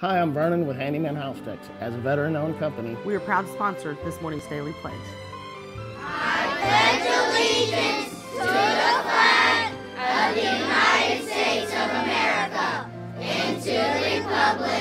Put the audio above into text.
Hi, I'm Vernon with Handyman House Techs. As a veteran owned company, we are proud to sponsor this morning's Daily Pledge. I pledge allegiance to the flag of the United States of America and to the Republic.